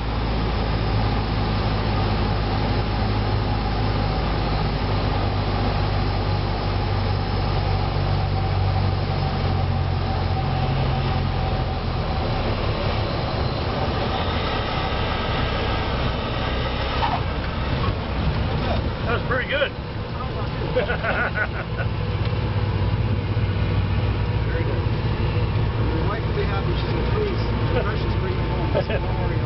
road. That pretty good. Very good. My wife will be happy. She's like, please, the pressure's bringing home.